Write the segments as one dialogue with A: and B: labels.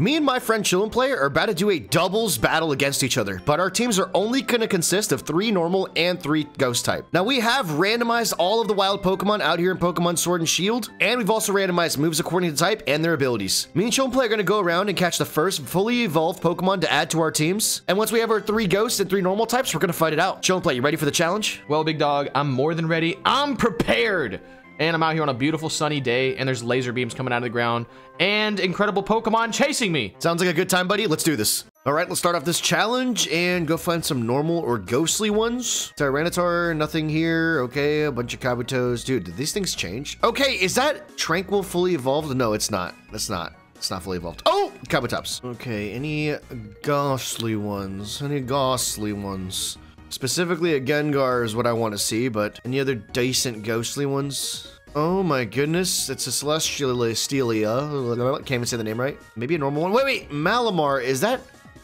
A: Me and my friend Chillin Player are about to do a doubles battle against each other, but our teams are only going to consist of three normal and three ghost type. Now we have randomized all of the wild Pokemon out here in Pokemon Sword and Shield, and we've also randomized moves according to type and their abilities. Me and Chillin Player are going to go around and catch the first fully evolved Pokemon to add to our teams, and once we have our three ghosts and three normal types, we're going to fight it out. Chillin Player, you ready for the challenge?
B: Well, big dog, I'm more than ready. I'm prepared. And I'm out here on a beautiful sunny day, and there's laser beams coming out of the ground, and incredible Pokemon chasing me.
A: Sounds like a good time, buddy. Let's do this. All right, let's start off this challenge and go find some normal or ghostly ones. Tyranitar, nothing here. Okay, a bunch of Kabutos. Dude, did these things change? Okay, is that Tranquill fully evolved? No, it's not. It's not. It's not fully evolved. Oh, Kabutops. Okay, any ghostly ones? Any ghostly ones? Specifically a Gengar is what I want to see, but any other decent ghostly ones? Oh my goodness, it's a Celestelia. Can't even say the name right. Maybe a normal one. Wait, wait, Malamar, is that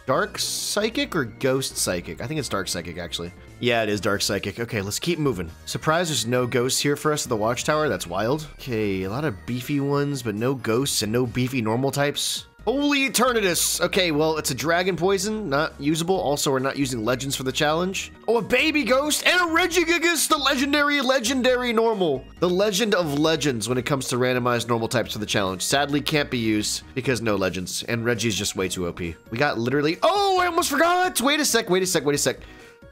A: Dark Psychic or Ghost Psychic? I think it's Dark Psychic, actually. Yeah, it is Dark Psychic. Okay, let's keep moving. Surprise, there's no ghosts here for us at the Watchtower. That's wild. Okay, a lot of beefy ones, but no ghosts and no beefy normal types. Holy Eternatus! Okay, well, it's a dragon poison, not usable. Also, we're not using legends for the challenge. Oh, a baby ghost and a Regigigas, the legendary, legendary normal. The legend of legends when it comes to randomized normal types for the challenge. Sadly, can't be used because no legends, and Reggie's just way too OP. We got literally, oh, I almost forgot! Wait a sec, wait a sec, wait a sec.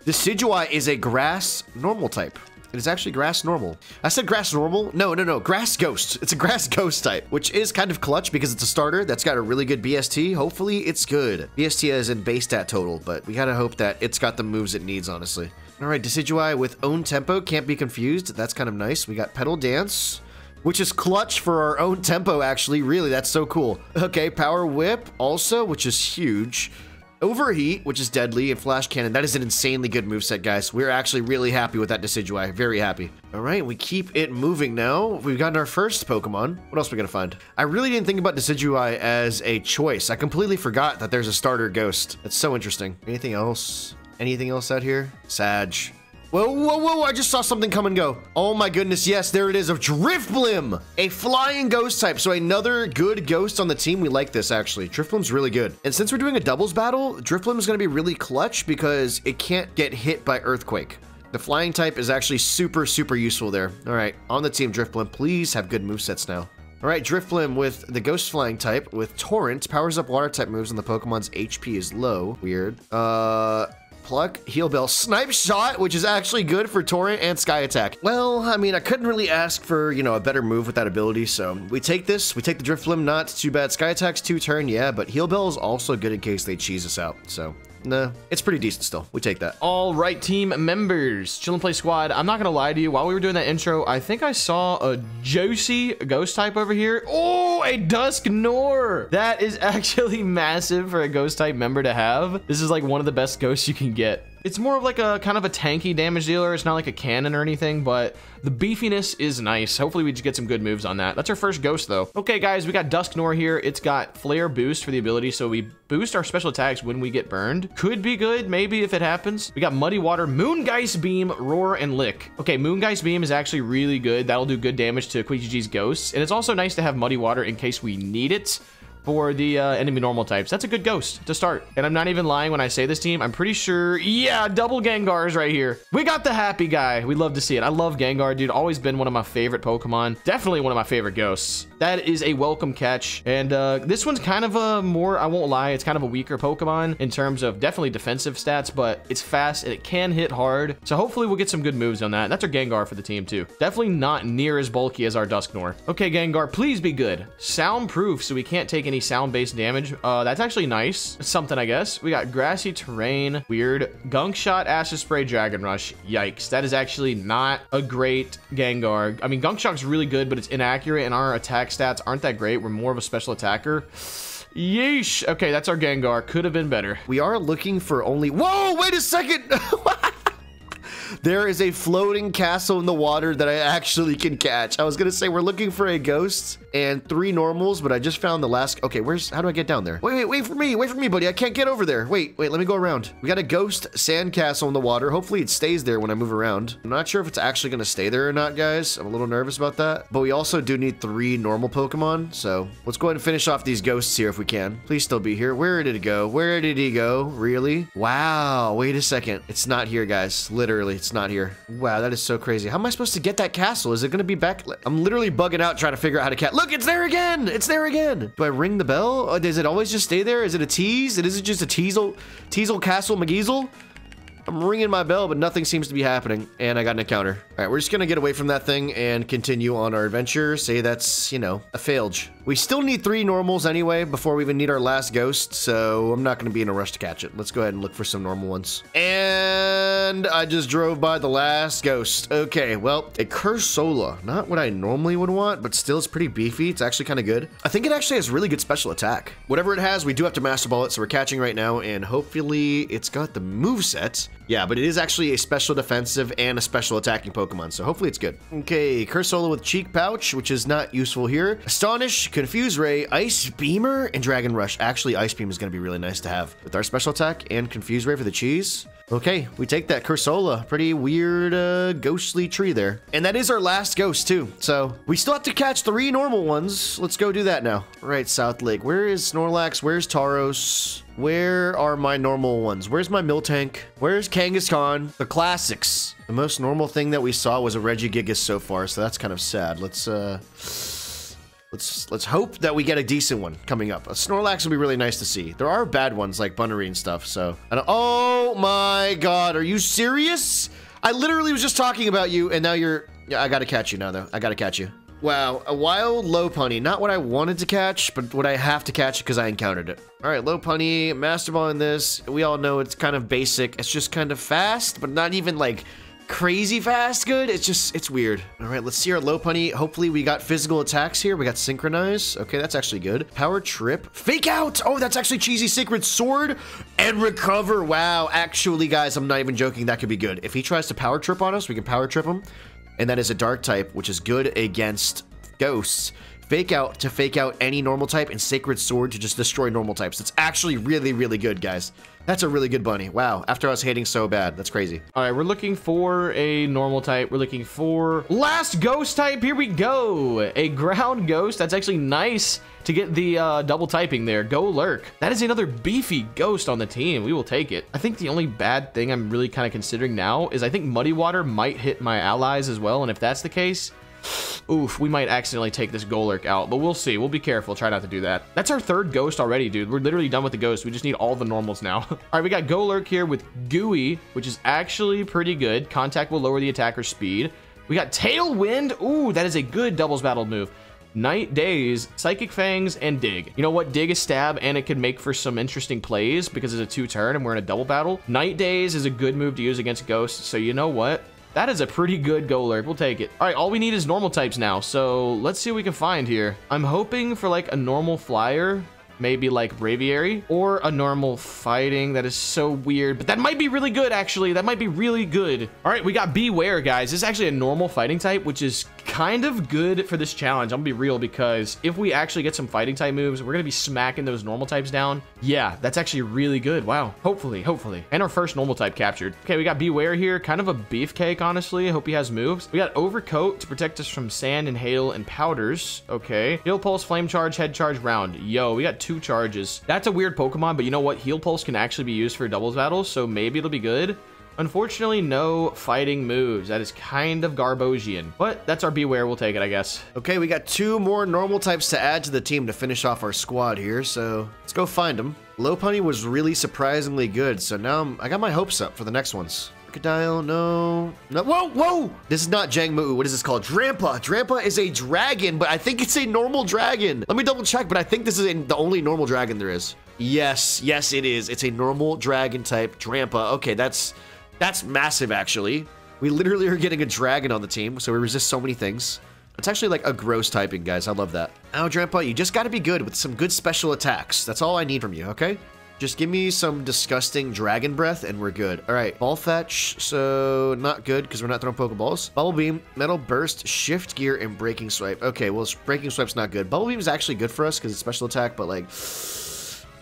A: Decidueye is a grass normal type. It is actually grass normal. I said grass normal? No, no, no, grass ghost. It's a grass ghost type, which is kind of clutch because it's a starter that's got a really good BST. Hopefully it's good. BST is in base stat total, but we gotta hope that it's got the moves it needs, honestly. All right, Decidueye with own tempo, can't be confused. That's kind of nice. We got Petal Dance, which is clutch for our own tempo, actually. Really, that's so cool. Okay, Power Whip also, which is huge. Overheat, which is deadly, and Flash Cannon. That is an insanely good moveset, guys. We're actually really happy with that Decidueye. Very happy. All right, we keep it moving now. We've gotten our first Pokemon. What else are we gonna find? I really didn't think about Decidueye as a choice. I completely forgot that there's a starter ghost. That's so interesting. Anything else? Anything else out here? Sag. Whoa, whoa, whoa, I just saw something come and go. Oh my goodness, yes, there it is, of Drifblim, a flying ghost type. So another good ghost on the team. We like this, actually. Drifblim's really good. And since we're doing a doubles battle, Drifblim is gonna be really clutch because it can't get hit by Earthquake. The flying type is actually super, super useful there. All right, on the team, Drifblim, please have good movesets now. All right, Drifblim with the Ghost Flying type with Torrent powers up water type moves when the Pokemon's HP is low. Weird. Uh, Pluck, Heal Bell, Snipe Shot, which is actually good for Torrent and Sky Attack. Well, I mean, I couldn't really ask for, you know, a better move with that ability, so we take this, we take the Drifblim, not too bad. Sky Attack's two turn, yeah, but Heal Bell is also good in case they cheese us out, so Nah, it's pretty decent still. We take that.
B: All right, team members, Chill and Play Squad. I'm not gonna lie to you. While we were doing that intro, I think I saw a juicy ghost type over here. Oh, a Dusknoir. That is actually massive for a ghost type member to have. This is like one of the best ghosts you can get. It's more of like a kind of a tanky damage dealer. It's not like a cannon or anything, but the beefiness is nice. Hopefully we just get some good moves on that. That's our first ghost though. Okay guys, we got Dusknoir here. It's got flare boost for the ability. So we boost our special attacks when we get burned. Could be good, maybe if it happens. We got Muddy Water, Moongeist Beam, Roar, and Lick. Okay, Moongeist Beam is actually really good. That'll do good damage to Queequeg's ghosts. And it's also nice to have Muddy Water in case we need it for the uh, enemy normal types. That's a good ghost to start. And I'm not even lying when I say this team. I'm pretty sure, yeah, double Gengars right here. We got the happy guy. We love to see it. I love Gengar, dude. Always been one of my favorite Pokemon. Definitely one of my favorite ghosts. That is a welcome catch. And uh, this one's kind of a more, I won't lie, it's kind of a weaker Pokemon in terms of definitely defensive stats, but it's fast and it can hit hard. So hopefully we'll get some good moves on that. That's our Gengar for the team too. Definitely not near as bulky as our Dusknoir. Okay, Gengar, please be good. Soundproof, so we can't take any sound-based damage. Uh, that's actually nice. something, I guess. We got grassy terrain, weird, gunk shot, acid spray, dragon rush. Yikes. That is actually not a great Gengar. I mean, gunk shot's really good, but it's inaccurate and our attack stats aren't that great. We're more of a special attacker. Yeesh. Okay, that's our Gengar. Could have been better.
A: We are looking for only... Whoa, wait a second! there is a floating castle in the water that I actually can catch. I was gonna say we're looking for a ghost and three normals, but I just found the last. Okay, where's how do I get down there? Wait, wait, wait for me, wait for me, buddy. I can't get over there. Wait, wait, let me go around. We got a ghost sand castle in the water. Hopefully it stays there when I move around. I'm not sure if it's actually gonna stay there or not, guys. I'm a little nervous about that. But we also do need three normal Pokemon, so let's go ahead and finish off these ghosts here if we can. Please still be here. Where did it go? Where did he go? Really? Wow. Wait a second. It's not here, guys. Literally, it's not here. Wow, that is so crazy. How am I supposed to get that castle? Is it gonna be back? I'm literally bugging out trying to figure out how to catch. Look, it's there again. It's there again. Do I ring the bell? Or does it always just stay there? Is it a tease? It is just a teasel, teasel castle McGeasel? I'm ringing my bell, but nothing seems to be happening, and I got an encounter. All right, we're just gonna get away from that thing and continue on our adventure. Say that's, you know, a failge. We still need three normals anyway before we even need our last ghost, so I'm not gonna be in a rush to catch it. Let's go ahead and look for some normal ones. And I just drove by the last ghost. Okay, well, a Cursola. Not what I normally would want, but still it's pretty beefy. It's actually kind of good. I think it actually has really good special attack. Whatever it has, we do have to Master Ball it, so we're catching right now, and hopefully it's got the move set. Yeah, but it is actually a special defensive and a special attacking Pokemon, so hopefully it's good. Okay, Cursola with Cheek Pouch, which is not useful here. Astonish, Confuse Ray, Ice Beamer, and Dragon Rush. Actually, Ice Beam is going to be really nice to have with our special attack and Confuse Ray for the cheese. Okay, we take that Cursola. Pretty weird, uh, ghostly tree there. And that is our last ghost, too. So we still have to catch three normal ones. Let's go do that now. All right, South Lake. Where is Snorlax? Where's Tauros? Where are my normal ones? Where's my Miltank? Where's Kangaskhan? The classics. The most normal thing that we saw was a Regigigas so far, so that's kind of sad. Let's, uh... Let's let's hope that we get a decent one coming up. A Snorlax would be really nice to see. There are bad ones like Bunnelby and stuff, so... oh my god, are you serious? I literally was just talking about you, and now you're... Yeah, I gotta catch you now, though. I gotta catch you. Wow, a wild low Lopunny. Not what I wanted to catch, but what I have to catch because I encountered it. All right, low Lopunny, Master Ball in this. We all know it's kind of basic. It's just kind of fast, but not even like crazy fast good. It's just, it's weird. All right, let's see our low Lopunny. Hopefully we got physical attacks here. We got Synchronize. Okay, that's actually good. Power Trip. Fake Out. Oh, that's actually cheesy. Sacred Sword and Recover. Wow, actually, guys, I'm not even joking. That could be good. If he tries to Power Trip on us, we can Power Trip him and that is a dark type, which is good against ghosts. Fake out to fake out any normal type, and Sacred Sword to just destroy normal types. It's actually really, really good, guys. That's a really good bunny. Wow, after us hating so bad. That's crazy.
B: All right, we're looking for a normal type. We're looking for last ghost type. Here we go. A ground ghost. That's actually nice to get the uh, double typing there. Golurk. That is another beefy ghost on the team. We will take it. I think the only bad thing I'm really kind of considering now is I think Muddy Water might hit my allies as well. And if that's the case, Oof, we might accidentally take this Golurk out, but we'll see. We'll be careful. Try not to do that. That's our third ghost already, dude. We're literally done with the ghost. We just need all the normals now. all right, we got Golurk here with Gooey, which is actually pretty good. Contact will lower the attacker's speed. We got Tailwind. Ooh, that is a good doubles battle move. Night Daze, Psychic Fangs, and Dig. You know what? Dig is stab, and it can make for some interesting plays because it's a two-turn and we're in a double battle. Night Daze is a good move to use against Ghosts, so you know what? That is a pretty good Golurk. We'll take it. All right, all we need is normal types now. So let's see what we can find here. I'm hoping for like a normal flyer maybe like Braviary or a normal fighting. That is so weird, but that might be really good, actually. That might be really good. All right, we got Bewear guys. This is actually a normal fighting type, which is kind of good for this challenge. I'm gonna be real because if we actually get some fighting type moves, we're gonna be smacking those normal types down. Yeah, that's actually really good. Wow. Hopefully, hopefully. And our first normal type captured. Okay, we got Bewear here. Kind of a beefcake, honestly. I hope he has moves. We got Overcoat to protect us from sand and hail and powders. Okay. Heal Pulse, Flame Charge, Head Charge, Round. Yo, we got two charges. That's a weird Pokemon, but you know what? Heal Pulse can actually be used for doubles battles, so maybe it'll be good. Unfortunately, no fighting moves. That is kind of Garbosian. But that's our Bewear. We'll take it, I guess.
A: Okay, we got two more normal types to add to the team to finish off our squad here, so let's go find them. Low Lopunny was really surprisingly good, so now I'm, I got my hopes up for the next ones. Crocodile, no. No, whoa, whoa! This is not Jangmo-o. What is this called? Drampa. Drampa is a dragon, but I think it's a normal dragon. Let me double check, but I think this is a, the only normal dragon there is. Yes, yes, it is. It's a normal dragon type Drampa. Okay, that's that's massive, actually. We literally are getting a dragon on the team, so we resist so many things. It's actually like a gross typing, guys. I love that. Now, Drampa, you just got to be good with some good special attacks. That's all I need from you, okay? Just give me some disgusting dragon breath and we're good. All right, ball fetch. So not good because we're not throwing Pokeballs. Bubble beam, metal burst, shift gear, and breaking swipe. Okay, well, breaking swipe's not good. Bubble beam is actually good for us because it's special attack, but like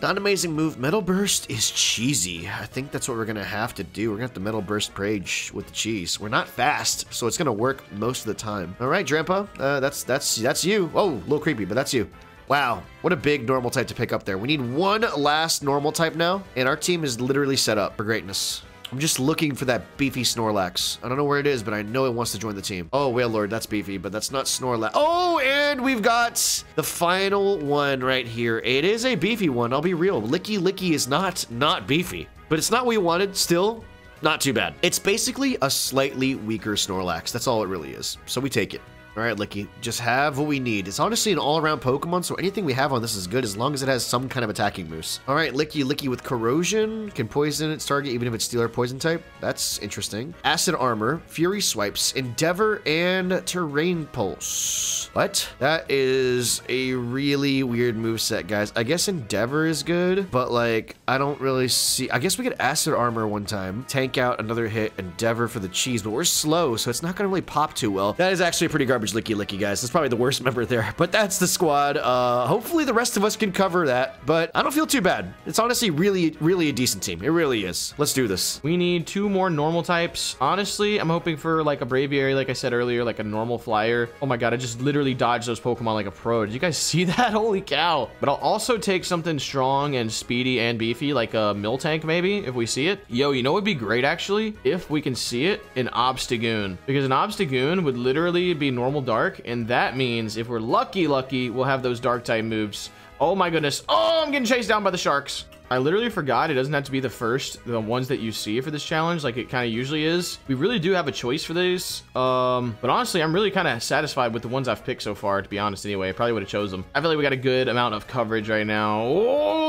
A: not amazing move. Metal Burst is cheesy. I think that's what we're going to have to do. We're going to have to Metal Burst Prage with the cheese. We're not fast, so it's going to work most of the time. All right, Grandpa, uh, that's that's that's you. Oh, a little creepy, but that's you. Wow, what a big normal type to pick up there. We need one last normal type now, and our team is literally set up for greatness. I'm just looking for that beefy Snorlax. I don't know where it is, but I know it wants to join the team. Oh, Wailord, that's beefy, but that's not Snorlax. Oh, and we've got the final one right here. It is a beefy one, I'll be real. Lickilicky is not not beefy, but it's not what we wanted still. Not too bad. It's basically a slightly weaker Snorlax. That's all it really is. So we take it. All right, Licky, just have what we need. It's honestly an all-around Pokemon, so anything we have on this is good as long as it has some kind of attacking moves. All right, Licky, Licky with Corrosion, can poison its target even if it's Steel or Poison type. That's interesting. Acid Armor, Fury Swipes, Endeavor, and Terrain Pulse. What? That is a really weird move set, guys. I guess Endeavor is good, but like, I don't really see... I guess we could Acid Armor one time, tank out another hit, Endeavor for the cheese, but we're slow, so it's not to really pop too well. That is actually pretty garbage garbage Lickilicky, guys. That's probably the worst member there. But that's the squad. Uh, hopefully the rest of us can cover that. But I don't feel too bad. It's honestly really, really a decent team. It really is. Let's do this.
B: We need two more normal types. Honestly, I'm hoping for like a Braviary, like I said earlier, like a normal flyer. Oh my god, I just literally dodged those Pokemon like a pro. Did you guys see that? Holy cow. But I'll also take something strong and speedy and beefy, like a Miltank maybe, if we see it. Yo, you know what would be great actually? If we can see it, an Obstagoon. Because an Obstagoon would literally be normal dark, and that means if we're lucky, lucky, we'll have those dark type moves. Oh my goodness. Oh, I'm getting chased down by the sharks. I literally forgot it doesn't have to be the first, the ones that you see for this challenge, like it kind of usually is. We really do have a choice for these. Um, but honestly, I'm really kind of satisfied with the ones I've picked so far, to be honest anyway. I probably would have chose them. I feel like we got a good amount of coverage right now. Oh,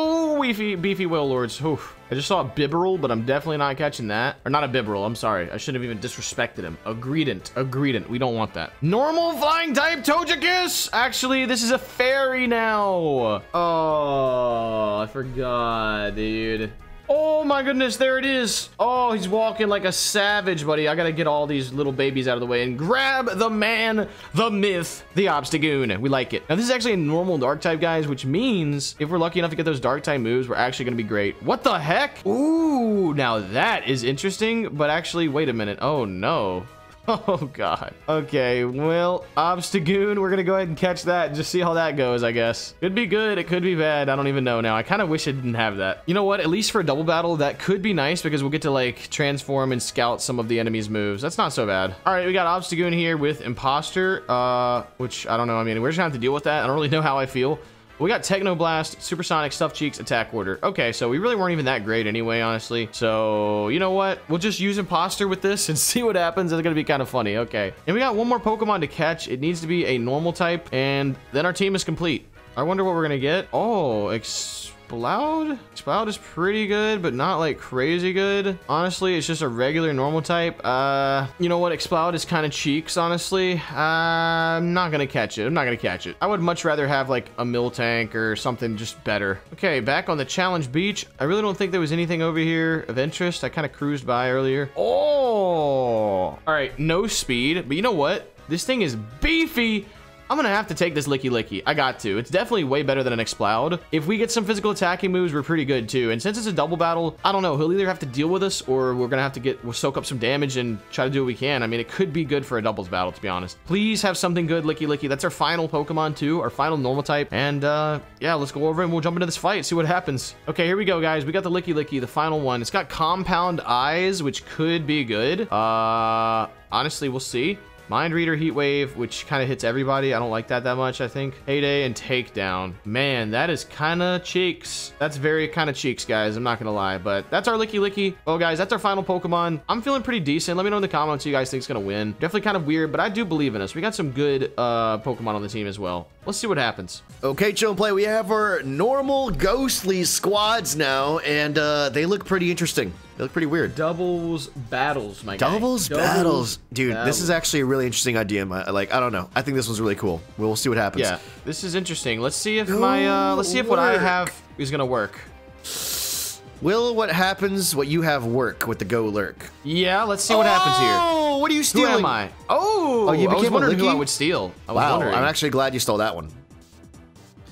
B: beefy, beefy Wailords. Oof. I just saw a Bibarel, but I'm definitely not catching that. Or not a Bibarel, I'm sorry. I shouldn't have even disrespected him. A Greedent, a Greedent. We don't want that. Normal flying type Togekiss! Actually, this is a fairy now. Oh, I forgot, dude. Oh my goodness, there it is. Oh, he's walking like a savage, buddy. I gotta get all these little babies out of the way and grab the man, the myth, the Obstagoon. We like it. Now, this is actually a normal dark type, guys, which means if we're lucky enough to get those dark type moves, we're actually gonna be great. What the heck? Ooh, now that is interesting, but actually, wait a minute. Oh no. Oh, God. Okay, well, Obstagoon, we're going to go ahead and catch that and just see how that goes, I guess. Could be good, it could be bad, I don't even know now. I kind of wish it didn't have that. You know what, at least for a double battle, that could be nice because we'll get to, like, transform and scout some of the enemy's moves. That's not so bad. All right, we got Obstagoon here with Imposter, uh, which, I don't know, I mean, we're just going to have to deal with that. I don't really know how I feel. We got Technoblast, Supersonic, Stuffed Cheeks, Attack Order. Okay, so we really weren't even that great anyway, honestly. So, you know what? We'll just use Imposter with this and see what happens. It's gonna be kind of funny. Okay. And we got one more Pokemon to catch. It needs to be a normal type, and then our team is complete. I wonder what we're gonna get. Oh, Exploud? Exploud is pretty good, but not like crazy good. Honestly, it's just a regular normal type. Uh, you know what? Exploud is kind of cheeks, honestly. Uh, I'm not gonna catch it. I'm not gonna catch it. I would much rather have like a Miltank or something just better. Okay, back on the challenge beach. I really don't think there was anything over here of interest. I kind of cruised by earlier. Oh, all right, no speed, but you know what? This thing is beefy. I'm gonna have to take this Lickilicky. I got to. It's definitely way better than an Exploud. If we get some physical attacking moves, we're pretty good too. And since it's a double battle, I don't know. He'll either have to deal with us or we're gonna have to get we'll soak up some damage and try to do what we can. I mean, it could be good for a doubles battle, to be honest. Please have something good, Lickilicky. That's our final Pokemon too, our final normal type. And uh, yeah, let's go over and we'll jump into this fight, see what happens. Okay, here we go, guys. We got the Lickilicky, the final one. It's got compound eyes, which could be good. Uh, honestly, we'll see. Mind Reader Heat Wave, which kind of hits everybody. I don't like that that much, I think. Heyday and Takedown. Man, that is kind of cheeks. That's very kind of cheeks, guys. I'm not going to lie, but that's our Lickilicky. Well, guys, that's our final Pokemon. I'm feeling pretty decent. Let me know in the comments who you guys think is going to win. Definitely kind of weird, but I do believe in us. We got some good uh, Pokemon on the team as well. Let's see what happens.
A: Okay, Chill and Play, we have our normal ghostly squads now, and uh, they look pretty interesting. They look pretty weird.
B: Doubles battles, my
A: guy. Doubles, battles. Dude, this is actually a really interesting idea. Like, I don't know. I think this one's really cool. We'll see what happens.
B: Yeah, this is interesting. Let's see if my, uh, let's see if what I have is gonna work.
A: Will what happens, what you have work with the Golurk?
B: Yeah, let's see what happens here.
A: Oh, what are you
B: Who
A: stealing?
B: am I? Oh,
A: Oh, you
B: I was
A: became
B: wondering who I would steal. I
A: Wow. I'm actually glad you stole that one.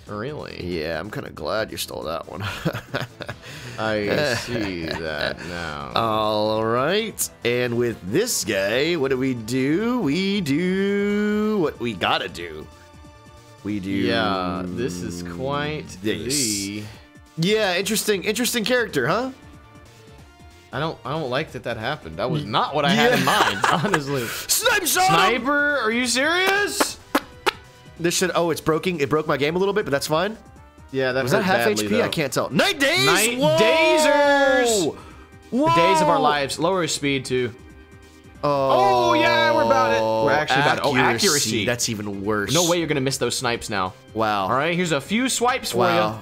B: Really.
A: Yeah, I'm kind of glad you stole that one.
B: I eh. see that now.
A: All right, and with this guy, what do we do? We do what we gotta do. We do.
B: yeah, this is quite
A: this.
B: the.
A: Yeah, interesting, interesting character, huh?
B: I don't. I don't like that that happened. That was not what I had in mind. Honestly.
A: Snipe!
B: Sniper? Are you serious?
A: This should. Oh, it's broken. It broke my game a little bit, but that's fine.
B: Yeah, that
A: Was that half
B: badly,
A: HP?
B: though.
A: I can't tell. Night Daze.
B: Night
A: Whoa!
B: dazers!
A: Whoa!
B: The days of our lives. Lower his speed too.
A: Oh, oh,
B: yeah, we're about it. We're actually about it. Oh, accuracy.
A: That's even worse.
B: No way you're gonna miss those snipes now.
A: Wow.
B: All right, here's a few swipes for
A: Wow.
B: you.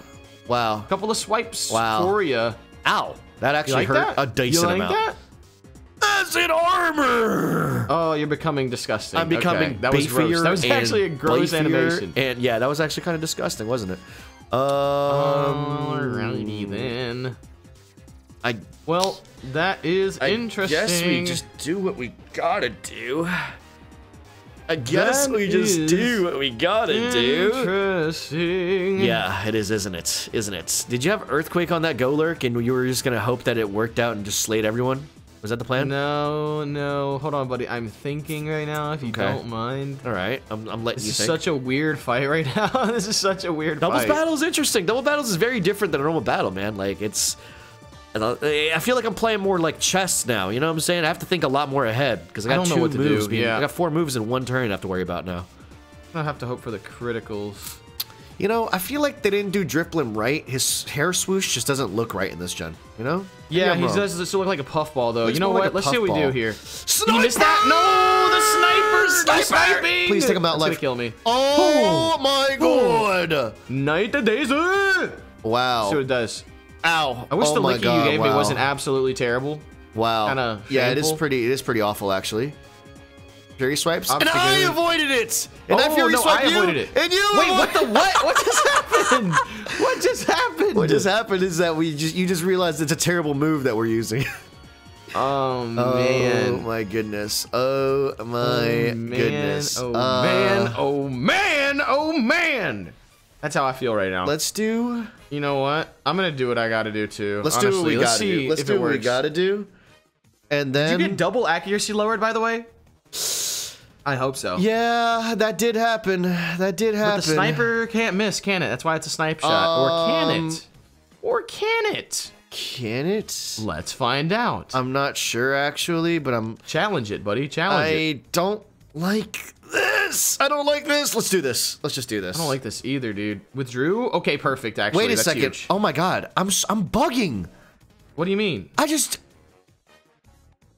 A: Wow.
B: couple of swipes
A: Wow.
B: for you.
A: Ow. That
B: You
A: actually
B: like
A: hurt
B: that?
A: a decent
B: you like
A: amount.
B: that?
A: Acid armor.
B: Oh, you're becoming disgusting.
A: I'm becoming
B: okay. that was gross. That was
A: and
B: actually a gross animation.
A: And yeah, that was actually kind of disgusting, wasn't it? Um,
B: Alrighty then.
A: I
B: Well, that is interesting.
A: I
B: interesting.
A: guess we just do what we gotta do. I guess
B: That
A: we just do what we gotta do.
B: Interesting.
A: Yeah, it is, isn't it? Isn't it? Did you have earthquake on that Golurk, and you were just gonna hope that it worked out and just slayed everyone? Was that the plan?
B: No, no. Hold on, buddy. I'm thinking right now. If you
A: Okay.
B: don't mind.
A: All right, I'm, I'm letting
B: This
A: you
B: is
A: think.
B: such a weird fight right now. this is such a weird
A: Doubles
B: fight.
A: battle is interesting. Double battles is very different than a normal battle, man. Like it's, I feel like I'm playing more like chess now. You know what I'm saying? I have to think a lot more ahead because I
B: I
A: got
B: know
A: two moves.
B: do, yeah.
A: I got four moves in one turn. I have to worry about now.
B: I have to hope for the criticals.
A: You know, I feel like they didn't do Drifblim right. His hair swoosh just doesn't look right in this gen. You know?
B: Yeah, he does still look like a puffball though.
A: Looks
B: You know
A: more like
B: what? Let's see what we do here.
A: Sniper!
B: You missed that? No, the sniper!
A: Sniper!
B: sniping!
A: Please take him out
B: That's gonna kill me.
A: Oh my god!
B: Night of days. uh!
A: Wow.
B: See what it does.
A: Ow.
B: I wish
A: oh
B: the
A: god,
B: you gave me wasn't absolutely terrible.
A: Wow.
B: kinda
A: Yeah, it is pretty. It is pretty awful, actually. Fury swipes, and I avoided it. And I
B: Oh,
A: Fury
B: no,
A: swiped
B: I
A: you,
B: avoided it.
A: and you.
B: Wait, what the what? What just happened? What just happened?
A: What just happened is that we just you just realized it's a terrible move that we're using.
B: Oh
A: oh
B: man.
A: my goodness. Oh my
B: oh, man.
A: goodness.
B: Oh
A: Uh,
B: man. Oh man. Oh man. That's how I feel right now.
A: Let's do.
B: you know what? I'm gonna do what I gotta do too.
A: Let's
B: honestly.
A: do what we gotta
B: see
A: do. Let's do what we gotta do. And then.
B: Did you get double accuracy lowered, by the way? I hope so.
A: yeah, that did happen. That did happen.
B: But the sniper can't miss, can it? That's why it's a snipe shot. or can
A: Um,
B: it? Or can it?
A: Can it?
B: Let's find out.
A: I'm not sure actually, but I'm
B: Challenge it, buddy. Challenge it.
A: I don't like this. I don't like this. Let's do this. Let's just do this.
B: I don't like this either, dude. Withdrew? Okay, perfect. Actually,
A: Wait a
B: That's
A: second.
B: huge.
A: Oh my god. I'm I'm bugging.
B: What do you mean?
A: I just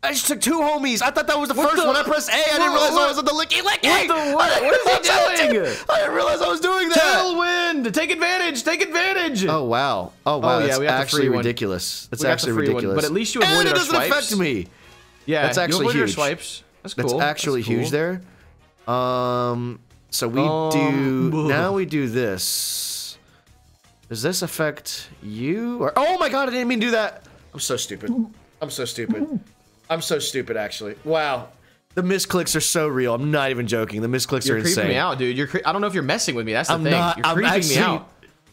A: I just took two homies. I thought that was the
B: What
A: first
B: the-
A: one. I pressed A. I didn't
B: What-
A: realize I was on the Lickilicky.
B: What the what? What is he doing?
A: I didn't realize I was doing that.
B: Tailwind! Take advantage! Take advantage!
A: Oh wow. Oh wow.
B: yeah,
A: that's
B: we got
A: actually ridiculous. That's actually
B: free one,
A: ridiculous.
B: but at least you
A: and
B: avoided
A: it doesn't
B: swipes.
A: affect me.
B: yeah,
A: that's actually
B: you avoided your swipes. That's
A: That's
B: cool.
A: actually
B: That's cool.
A: huge there. Um, so we
B: Um,
A: do now. We do this. Does this affect you? Or oh my god, I didn't mean to do that. I'm so stupid. I'm so stupid. I'm so stupid. Actually, wow. The misclicks are so real. I'm not even joking. The misclicks
B: You're
A: are
B: creeping me out, dude. You're cre- I don't know if you're messing with me. That's the
A: I'm
B: thing.
A: not-
B: You're
A: I'm
B: creeping
A: actually-
B: me out.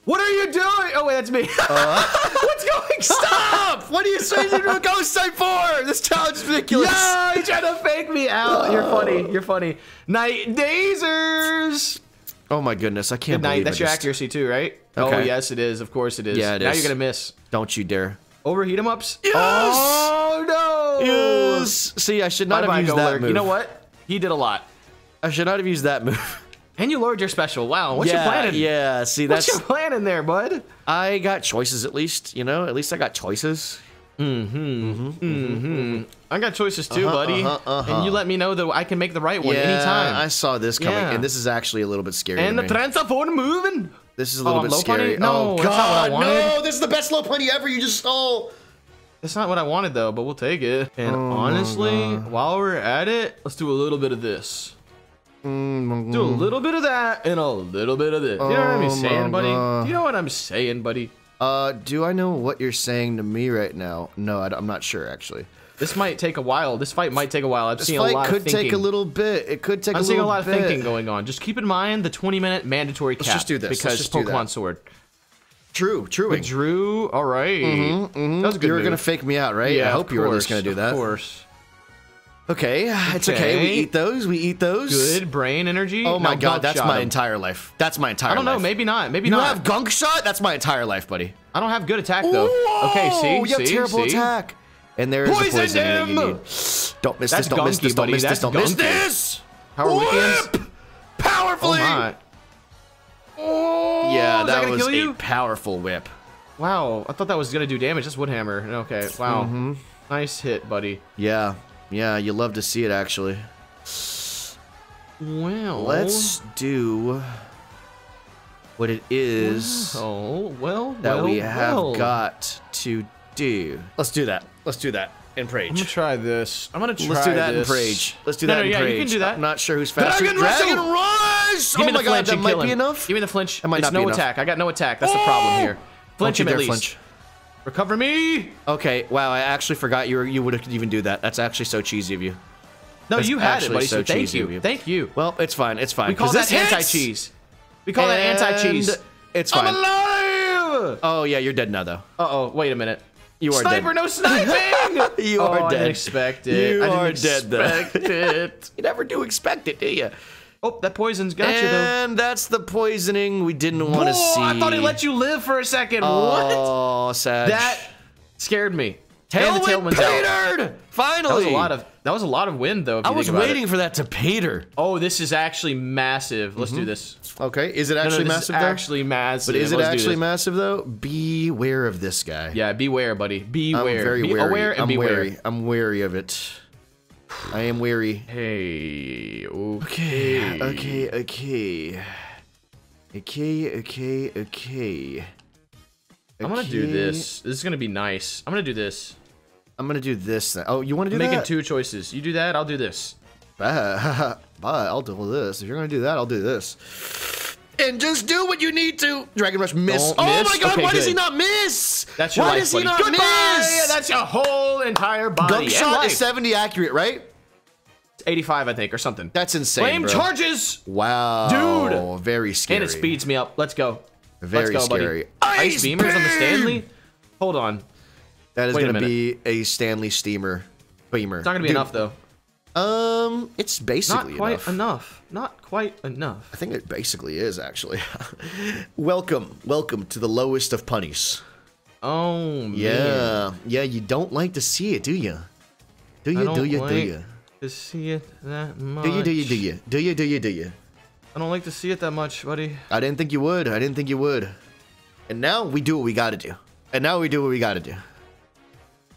B: What are you doing? Oh wait, that's me. Uh-huh. What's going?
A: Stop! What are you saying to a ghost type for? This challenge is ridiculous.
B: Yeah, you're trying to fake me out? You're funny. You're funny. Night dazers.
A: Oh my goodness, I can't
B: Good night.
A: believe
B: That's
A: I
B: your
A: just-
B: accuracy too, right? Oh yes, it is. Of course it is.
A: Yeah, it
B: now
A: is.
B: you're gonna miss.
A: Don't you dare.
B: Overheat 'em ups.
A: Yes!
B: Oh no.
A: See, I should not
B: Bye-bye,
A: have used that move.
B: You know what? He did a lot.
A: I should not have used that move.
B: And you lowered your special. Wow. What's
A: yeah,
B: your plan?
A: Yeah, see,
B: What's
A: that's
B: your plan in there, bud?
A: I got choices at least, you know. At least I got choices. Mm-hmm. Mm-hmm. mm-hmm.
B: I got choices too,
A: Uh-huh,
B: buddy.
A: uh-huh, uh-huh.
B: And you let me know that I can make the right one
A: yeah,
B: anytime.
A: I saw this coming,
B: Yeah.
A: and this is actually a little bit scary.
B: and the
A: me.
B: transform moving.
A: this is a little
B: Oh,
A: bit
B: low
A: scary.
B: pony? No,
A: oh
B: that's not what I
A: God, no! This is the best low pony ever. You just stole.
B: That's not what I wanted though, but we'll take it. And honestly, while we're at it, let's do a little bit of this.
A: Mm,
B: Do a little bit of that and a little bit of this. You know what I'm
A: Oh,
B: saying, buddy?
A: God.
B: Do you know what I'm saying, buddy?
A: Uh, do I know what you're saying to me right now? No, I, am not sure actually.
B: This might take a while. This fight might take a while. I've
A: This
B: seen a lot
A: could
B: of thinking.
A: take a little bit. It could take a little bit.
B: I'm
A: a
B: seeing a lot of thinking going on. Just keep in mind the 20 minute mandatory cap.
A: just do this. Let's
B: Because Pokemon. Sword.
A: True, true.
B: Drew, all right. Mm-hmm, mm-hmm. That was good
A: You were gonna fake me out, right?
B: Yeah,
A: I hope you were at least gonna do that.
B: Of course.
A: Okay, it's okay. We eat those. We eat those.
B: Good brain energy.
A: Oh my
B: Now
A: god, that's my
B: him.
A: entire life. That's my entire
B: I don't know.
A: life.
B: Maybe not. Maybe not.
A: you have gunk shot? That's my entire life, buddy.
B: I don't have good attack though. okay, see,
A: you have terrible
B: see?
A: attack. And there's the
B: Poison
A: poison you
B: him!
A: Don't miss
B: That's
A: this. Don't miss
B: gunky,
A: this. Don't
B: buddy.
A: miss this.
B: That's
A: Don't miss this.
B: How are?
A: Whip! Powerfully.
B: Oh my. Oh,
A: Yeah,
B: is
A: that, was a
B: you?
A: powerful whip.
B: Wow, I thought that was gonna do damage. Just Woodhammer. Okay, wow.
A: Mm-hmm.
B: Nice hit, buddy.
A: Yeah, yeah, you love to see it actually.
B: Well,
A: Let's do what it is
B: Oh well,
A: that
B: well,
A: we have
B: well.
A: got to do. Let's do that. Let's do that in
B: I'm gonna try this. I'm gonna try
A: Let's do that
B: this.
A: in Prage. Let's do
B: No,
A: that
B: no,
A: in
B: yeah,
A: Prage.
B: you can do that.
A: I'm not sure who's faster.
B: Dragon Rush!
A: Dragon Rush!
B: Give
A: oh
B: me
A: my
B: the
A: god, that might
B: kill
A: be enough.
B: Give me the flinch.
A: That might
B: it's
A: not
B: no
A: be enough.
B: attack. I got no attack. That's the problem here. Flinch
A: Don't
B: him
A: you
B: at least.
A: flinch.
B: Recover me.
A: Okay, wow, I actually forgot you were, you would even do that. That's actually so cheesy of you.
B: No,
A: That's
B: you had it,
A: actually
B: buddy.
A: so
B: So thank
A: cheesy of
B: you.
A: you.
B: Thank you.
A: Well, it's fine. It's fine.
B: We call
A: 'cause
B: that
A: this hits,
B: anti-cheese. We call that anti-cheese.
A: It's fine.
B: I'm alive.
A: Oh yeah, you're dead now though.
B: Uh oh. Wait a minute.
A: You are
B: Sniper,
A: dead.
B: no sniping.
A: You
B: oh,
A: are
B: I
A: dead.
B: didn't expect it.
A: You
B: I didn't
A: are dead, though.
B: expect it.
A: You never do expect it, do you?
B: Oh, that poison's got you though.
A: And that's the poisoning we didn't want to
B: Whoa,
A: see.
B: I thought he let you live for a second. what?
A: Oh, sad.
B: That scared me. And the
A: Tailwind
B: tailwind's out.
A: Finally.
B: That was a lot of that was a lot of wind though. If
A: I
B: you
A: was
B: about
A: waiting
B: It.
A: for that to peter.
B: Oh, this is actually massive. Let's do mm-hmm. this.
A: Okay, is it
B: No, no,
A: actually
B: this
A: massive
B: is
A: though?
B: actually massive.
A: but is it
B: Let's
A: actually massive though? Beware of this guy.
B: Yeah, beware, buddy. Beware.
A: I'm
B: Beware.
A: very
B: Be
A: wary.
B: aware and
A: I'm
B: beware.
A: wary. I'm wary of it. I am wary.
B: Hey.
A: Okay, okay, okay. Okay, okay, okay.
B: I'm gonna do this. This is gonna be nice. I'm gonna do this.
A: I'm gonna do this. Then. Oh, you want to do
B: I'm making
A: that?
B: two choices. You do that, I'll do this.
A: Bye. Bye. I'll do this. If you're gonna do that, I'll do this. And just do what you need to. Dragon Rush miss.
B: Don't
A: oh
B: miss?
A: my god,
B: Okay,
A: why does he not miss?
B: That's your
A: Why
B: life,
A: does he not
B: Goodbye!
A: miss?
B: That's your whole entire body.
A: Gunk shot is 70 accurate, right?
B: 85, I think, or something.
A: That's insane.
B: Flame
A: bro.
B: charges!
A: Wow.
B: Dude.
A: Oh, very scary.
B: And it speeds me up. Let's go.
A: Very
B: Let's go,
A: scary.
B: buddy.
A: Ice
B: Ice beamers on the! Stanley? Hold on.
A: That is gonna be a Stanley steamer. Beamer.
B: It's not gonna be
A: Dude,
B: enough, though.
A: Um, it's basically Not
B: quite
A: enough.
B: enough. Not quite enough.
A: I think it basically is actually. welcome, welcome to the lowest of punnies.
B: Oh, man.
A: Yeah, yeah. You don't like to see it, do you? Do you? Do you?
B: like
A: Do you?
B: to see it that much.
A: Do you? Do you? Do you? Do you? Do you? Do you?
B: I don't like to see it that much, buddy.
A: I didn't think you would. I didn't think you would. And now we do what we got to do. And now we do what we got to do.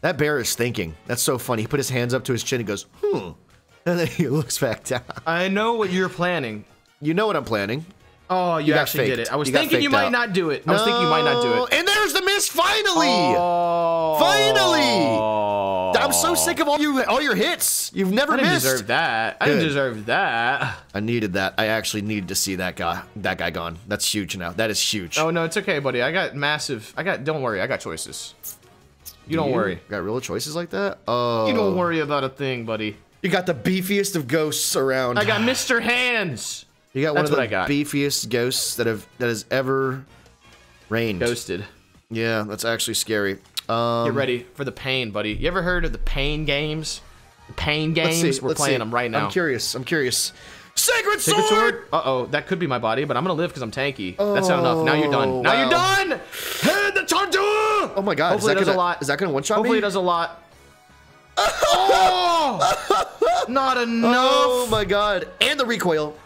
A: That bear is thinking. That's so funny. He put his hands up to his chin and goes, hmm. And then he looks back down.
B: I know what you're planning.
A: You know what I'm planning.
B: Oh, you,
A: got
B: actually did it. I was
A: You
B: thinking you might
A: out.
B: not do it. I was thinking you might not do it.
A: And there's the miss finally.
B: Oh.
A: Finally! I'm so sick of all you all your hits. You've never missed.
B: I didn't
A: missed.
B: deserve that. I didn't deserve that.
A: I needed that. I actually needed to see that guy. That guy gone. That's huge now. That is huge.
B: Oh no, it's okay, buddy. I got massive. I got. Don't worry. I got choices. You don't
A: You
B: worry.
A: Got real choices like that? Oh.
B: You don't worry about a thing, buddy.
A: You got the beefiest of ghosts around.
B: I got Mr. Hands.
A: You got one of the
B: what I got.
A: beefiest ghosts that have that has ever reigned.
B: Ghosted.
A: Yeah, that's actually scary. Um,
B: Get ready for the pain, buddy. You ever heard of the pain games? The pain
A: let's
B: games.
A: see,
B: We're
A: let's
B: playing
A: see.
B: them right now.
A: I'm curious. I'm curious. Sacred,
B: Sacred
A: sword.
B: sword. Uh oh, that could be my body, but I'm gonna live because I'm tanky. That's not enough. Now you're done. Now
A: wow.
B: you're done. Head the.
A: Oh my god!
B: Hopefully
A: is that
B: does a
A: gonna,
B: lot.
A: Is that gonna one shot
B: Hopefully
A: me?
B: it does a lot. oh, not oh enough.
A: Oh my god! And the recoil.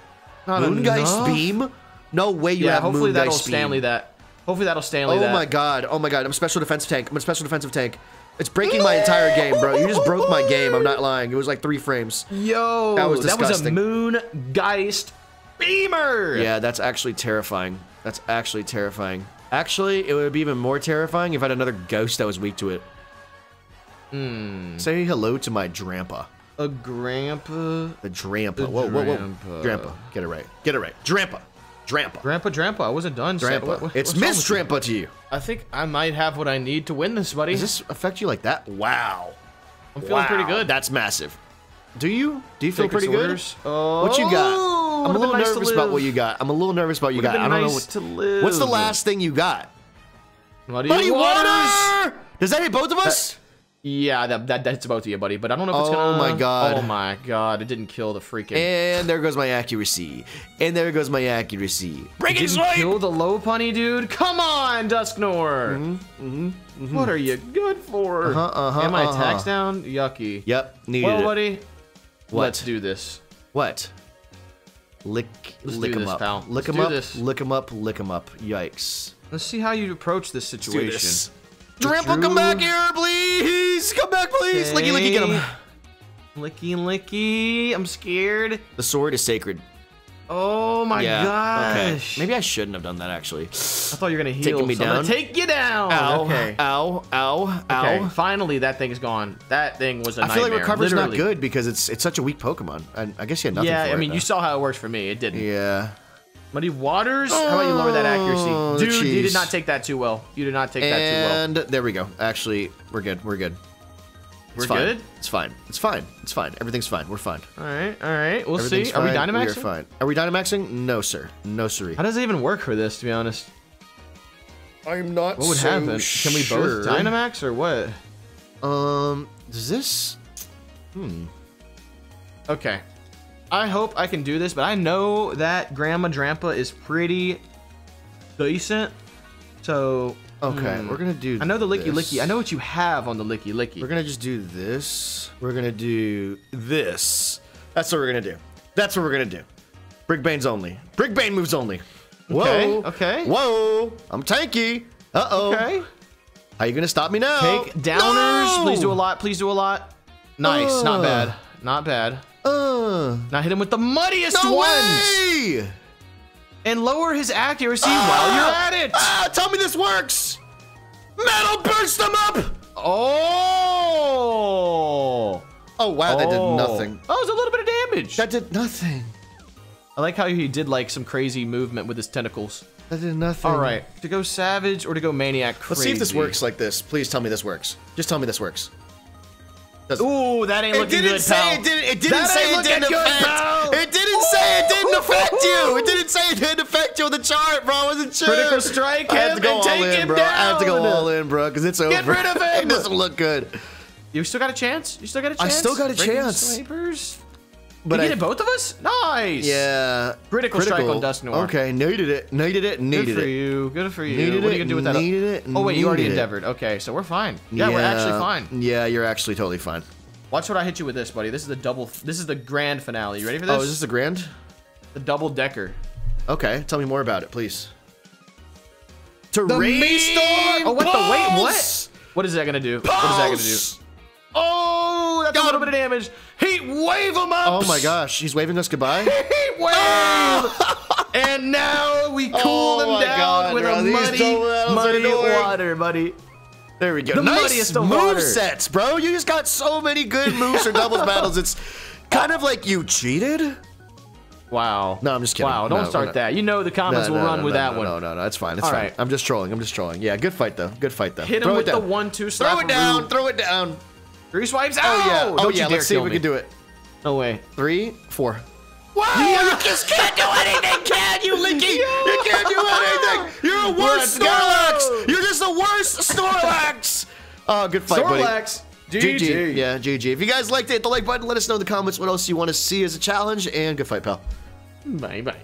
B: not
A: Moongeist
B: enough.
A: beam. No way you
B: Yeah,
A: have
B: hopefully that'll
A: beam.
B: Stanley that. Hopefully that'll Stanley
A: Oh
B: that.
A: my god! Oh my god! I'm a special defensive tank. I'm a special defensive tank. It's breaking my entire game, bro. You just broke my game. I'm not lying. It was like three frames.
B: Yo,
A: That was disgusting.
B: that was a
A: disgusting.
B: Moongeist beamer.
A: Yeah, that's actually terrifying. That's actually terrifying. Actually, it would be even more terrifying if I had another ghost that was weak to it.
B: Hmm.
A: Say hello to my Drampa.
B: A grandpa.
A: The Drampa.
B: The
A: whoa, whoa, whoa.
B: Drampa.
A: Drampa. Get it right. Get it right. Drampa. Drampa.
B: Grandpa, Drampa. I wasn't done. saying-
A: Drampa.
B: what- what-
A: it's
B: what's
A: Miss
B: with you?
A: Drampa to you.
B: I I think I might have what I need to win this, buddy.
A: Does this affect you like that? Wow.
B: I'm feeling pretty good.
A: That's massive. Do you? Do you feel
B: Sacred
A: pretty good?
B: Swords. Oh,
A: What you got? I'm a little
B: nice
A: nervous about what you got. I'm a little nervous about what you got. I don't know what.
B: to live.
A: What's the last thing you got?
B: Muddy,
A: Muddy
B: waters.
A: water. Does that hit both of us?
B: Yeah, that, that that's about to you, buddy. But I don't know if it's
A: Oh
B: gonna.
A: Oh my God.
B: Oh my god! It didn't kill the freaking.
A: and there goes my accuracy. And there goes my accuracy. Break it,
B: didn't kill the low punny, dude. Come on, Dusknoir. Mm hmm. What are you good for?
A: Mm-hmm, Uh-huh, uh-huh,
B: And my
A: uh-huh.
B: attacks down. Yucky.
A: Yep. Needed
B: Well, buddy,
A: What?
B: let's do this.
A: What? Lick,
B: Let's
A: lick
B: him
A: up.
B: pal.
A: Lick
B: Let's do
A: up.
B: this.
A: him up. Lick 'em up. Yikes.
B: Let's see how you approach this situation.
A: Trample, come back here, please. Come back, please. Licky, licky, get him.
B: Licky, licky. I'm scared.
A: The sword is sacred.
B: Oh my
A: Okay.
B: gosh.
A: Maybe I shouldn't have done that actually.
B: I thought you were gonna heal.
A: Taking me
B: so I'm
A: down?
B: Take you down.
A: Ow.
B: Okay.
A: Ow. Ow. Ow.
B: Okay. Finally, that thing's gone. That thing was a
A: I feel like
B: nightmare,
A: recover's
B: literally.
A: not good because it's it's such a weak Pokemon. I, I guess you had nothing
B: Yeah, I
A: it,
B: mean, you saw how it worked for me. It didn't.
A: Yeah.
B: Muddy Waters? How about you lower that
A: Oh,
B: accuracy?
A: the
B: Dude, you did not take that too well. You did not take that too well.
A: And there we go. Actually, we're good. We're good. It's
B: We're
A: fine.
B: good?
A: It's fine. It's fine. It's fine. Everything's fine. We're fine.
B: All right, all right. We'll
A: Everything's
B: see. Are we
A: fine. We are
B: Dynamaxing?
A: fine. Are we Dynamaxing? No, sir. No, sir.
B: How does it even work for this, to be honest?
A: I'm not
B: What would
A: so
B: happen? Can we both Dynamax or what?
A: Um, does this? Hmm.
B: Okay. I hope I can do this, but I know that Grandma Drampa is pretty decent. So,
A: Okay,
B: hmm.
A: we're gonna do.
B: I know the Licky
A: this.
B: Licky. I know what you have on the Lickilicky.
A: We're gonna just do this. We're gonna do this. That's what we're gonna do. That's what we're gonna do. Brickbane's only. Brickbane moves only. Whoa.
B: Okay, okay.
A: Whoa. I'm tanky. Uh oh.
B: Okay.
A: How are you gonna stop me now?
B: Take downers.
A: No!
B: Please do a lot. Please do a lot. Nice. Not bad. Not bad.
A: Uh.
B: Now hit him with the muddiest
A: No
B: ones
A: way!
B: and lower his accuracy while you're at it.
A: Ah, tell me this works. Metal burst them up.
B: Oh.
A: Oh wow, that did
B: Oh.
A: nothing.
B: Oh, it was a little bit of damage.
A: That did nothing.
B: I like how he did like some crazy movement with his tentacles.
A: That did nothing.
B: All right, to go savage or to go maniac. Crazy.
A: Let's see if this works like this. Please tell me this works. Just tell me this works.
B: Ooh, that ain't
A: It
B: looking
A: didn't
B: good,
A: say
B: pal.
A: it didn't. It didn't say it didn't affect. It didn't say it didn't affect you. It didn't say it didn't affect you on the chart, bro. I wasn't sure.
B: Critical strike
A: I have
B: him
A: to go
B: and
A: all
B: take
A: in,
B: him
A: bro. I have to go all in, bro, because it's over.
B: Get rid of him.
A: it doesn't look good.
B: You still got a chance. You still got a chance.
A: I still got a
B: Breaking
A: chance.
B: Snipers.
A: But
B: you
A: I,
B: hit both of us. Nice.
A: yeah,
B: Critical strike on Dusknoir.
A: Okay, needed it. Needed it.
B: Good
A: Needed
B: for
A: it.
B: you. Good for you.
A: Needed
B: what are you gonna do with that?
A: needed it,
B: oh wait, you already
A: it.
B: endeavored. Okay, so we're fine. Yeah, we're actually fine.
A: Yeah, you're actually totally fine.
B: Watch what I hit you with this, buddy. This is the double. This is the grand finale. You ready for this?
A: Oh, is this the grand?
B: the double decker?
A: Okay, tell me more about it, please.
B: The
A: Terrain
B: Meestar. Oh, what the wait? What? What is that gonna do? What is that gonna do? Oh, that's
A: Got
B: a little
A: him.
B: bit of damage. Heat wave him up.
A: Oh my gosh, he's waving us goodbye.
B: Heat wave. and now we cool
A: Oh
B: him down
A: God,
B: with
A: bro,
B: a muddy, muddy water, buddy.
A: There we go.
B: The
A: nice move
B: water.
A: sets, bro. You just got so many good moves for doubles battles. It's kind of like you cheated.
B: Wow.
A: No, I'm just kidding.
B: Wow, don't
A: we're
B: start that. You know the comments will run
A: no,
B: with
A: no,
B: that
A: no,
B: one.
A: No, no, no, it's fine. It's
B: All
A: fine.
B: right.
A: I'm just trolling. I'm just trolling. Yeah, good fight though. Good fight though.
B: Hit him with
A: it
B: the
A: down.
B: one-two
A: Throw it down. Throw it down.
B: Three swipes.
A: Oh yeah. Oh
B: Don't you
A: yeah. Let's see if we
B: me.
A: can do it.
B: No way.
A: Three, four.
B: Wow!
A: You just can't do anything, can you, Linky? You can't do anything. You're a worse
B: Let's go.
A: Snorlax. You're just the worst Snorlax. Oh, good fight, buddy.
B: Snorlax.
A: GG. Yeah, GG. If you guys liked it, hit the like button. Let us know in the comments what else you want to see as a challenge. And good fight, pal.
B: Bye bye.